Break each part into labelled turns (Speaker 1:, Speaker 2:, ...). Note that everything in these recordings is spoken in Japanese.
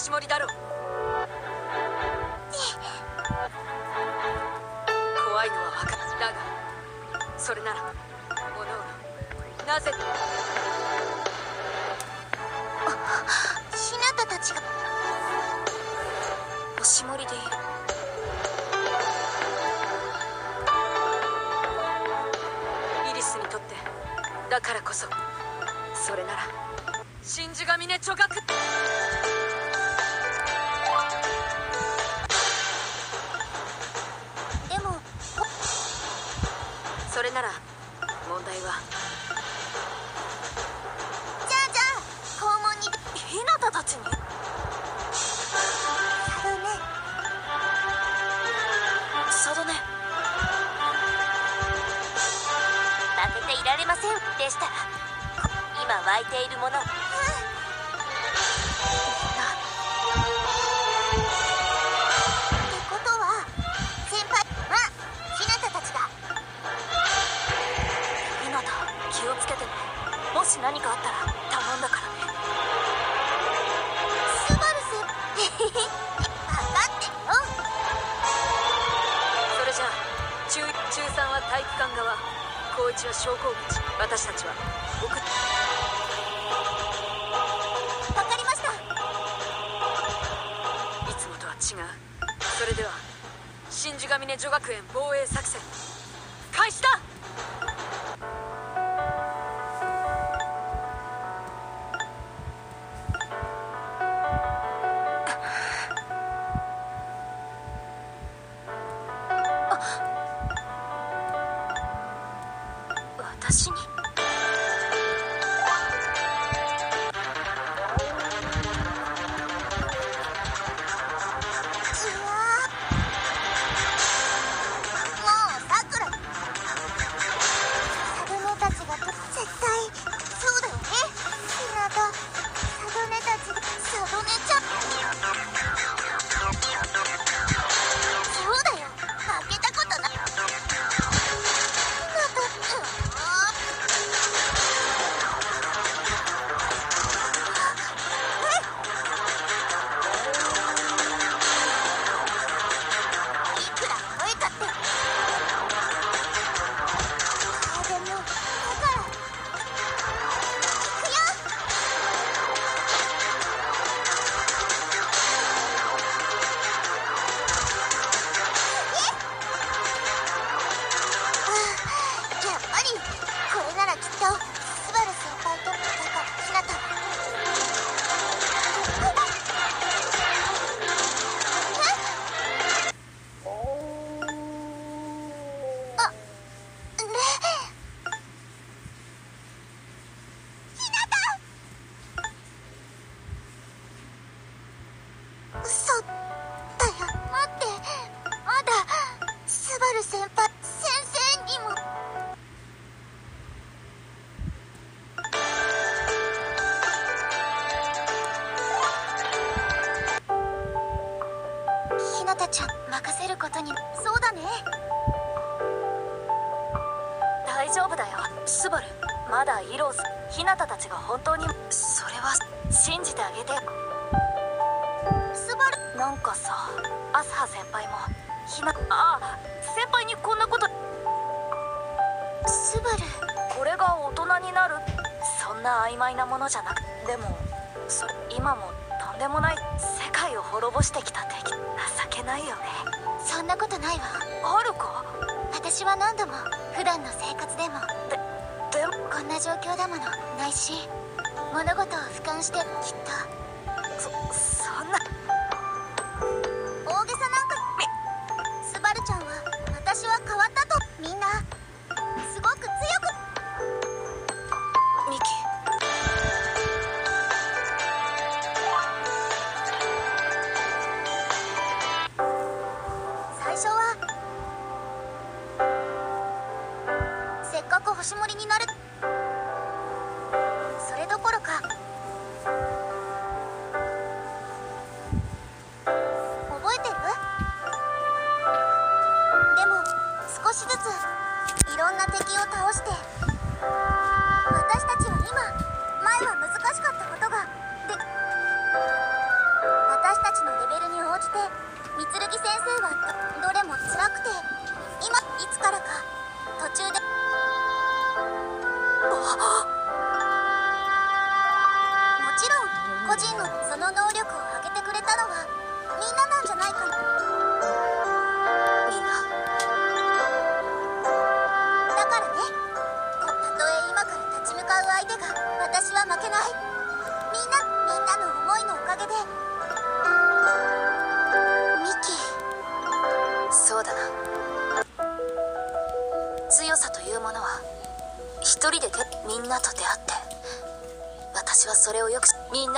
Speaker 1: たちは星盛りだろ。う怖いのは分かっただがそれならおのおのなぜ
Speaker 2: ひなたたちが。
Speaker 1: 星盛りでいるイリスにとってだからこそそれなら真珠ヶ峰女学それなら問題は。
Speaker 2: じゃあじゃあ校門に。
Speaker 1: ひなたたちに？
Speaker 2: だね。
Speaker 1: さだね。
Speaker 2: 負けていられませんでした。ら今湧いているものたち
Speaker 1: ゃ
Speaker 2: ん任せることにそうだね。
Speaker 1: 大丈夫だよ。スバルまだイロースひなたたちが本当にそれは信じてあげて。
Speaker 2: スバル
Speaker 1: なんかさアスハ先輩もひなああ先輩にこんなこと。
Speaker 2: スバル
Speaker 1: これが大人になる。そんな曖昧なものじゃなくでもそ今もでもない世界を滅ぼしてきた敵。情けないよね。
Speaker 2: そんなことないわ。
Speaker 1: あるか？
Speaker 2: 私は何度も普段の生活でも。
Speaker 1: でも？
Speaker 2: こんな状況だものないし物事を俯瞰してきっと。
Speaker 1: そ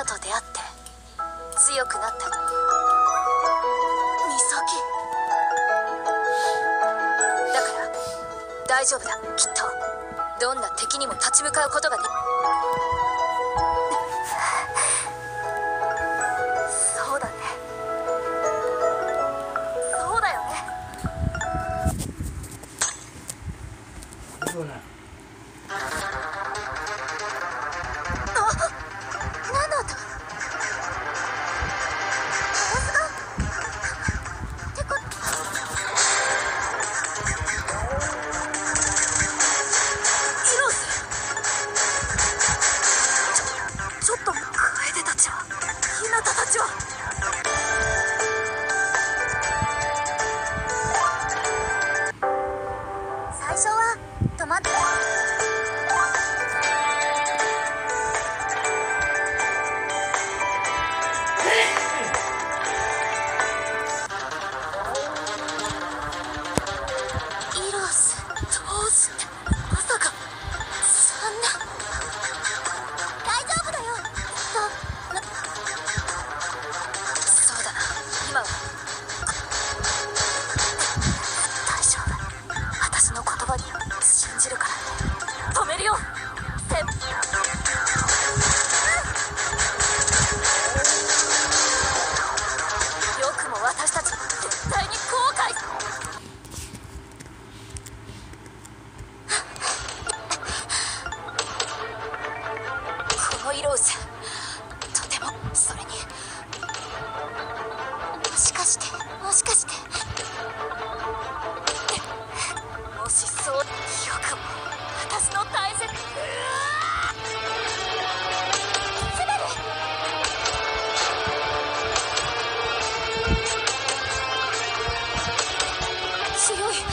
Speaker 2: あと
Speaker 1: 出会強い。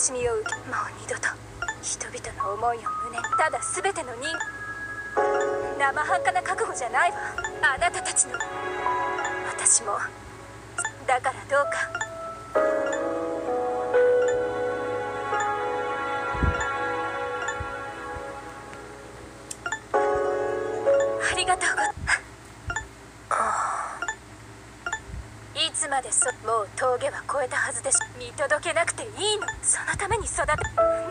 Speaker 1: しみを受けもう二度と。人々の思いを胸にただ全ての人生半可な覚悟じゃないわ。あなたたちの。私も。だからどうか。いつまでそもう峠は越えたはずでし見届けなくていいの。そのために育て。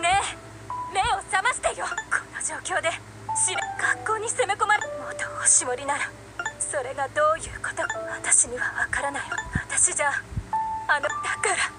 Speaker 1: ねえ。目を覚ましてよ。この状況で。し学校に攻め込まれ。元おしぼりなら。それがどういうこと。私にはわからない。私じゃあのだから。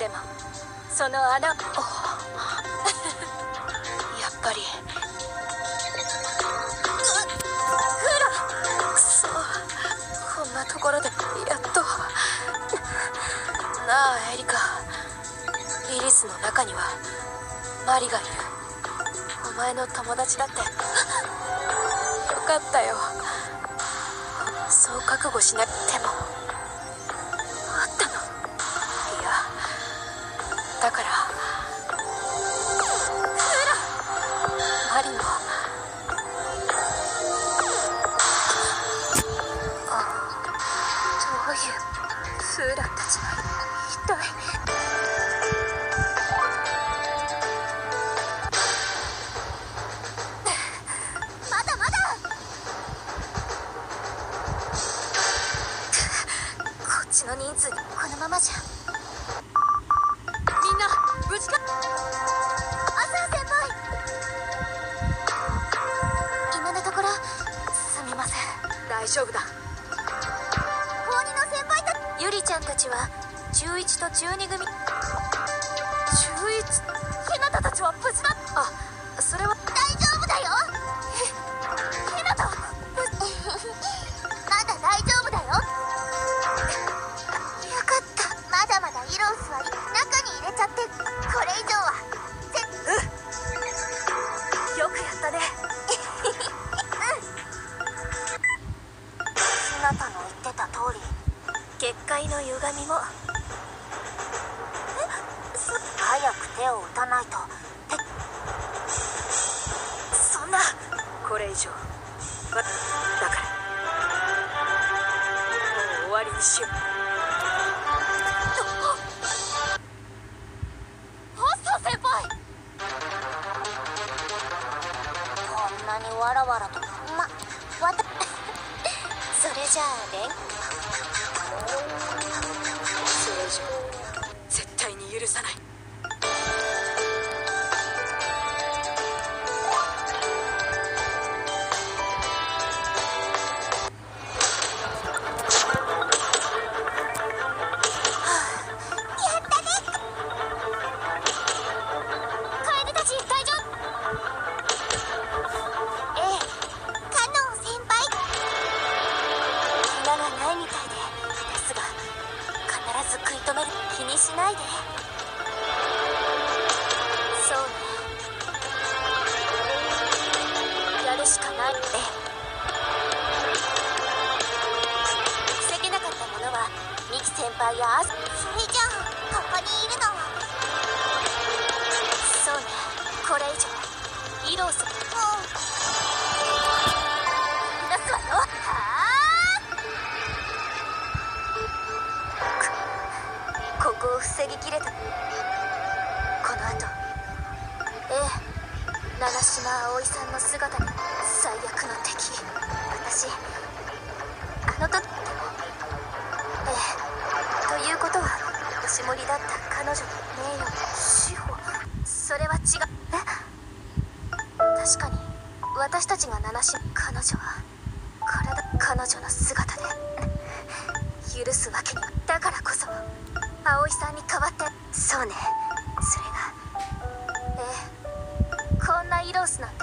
Speaker 1: でもその穴。やっぱり。うっクソ。こんなところでやっと。なあエリカ。リリスの中にはマリがいる。お前の友達だって。よかったよ。そう覚悟しな。く
Speaker 2: を
Speaker 1: 防ぎきれた。この後ええ七島葵さんの姿に最悪の敵。私あの時でもええということは星盛りだった彼女の名誉の司法それは違う。え確かに私たちが七島
Speaker 3: Jasna.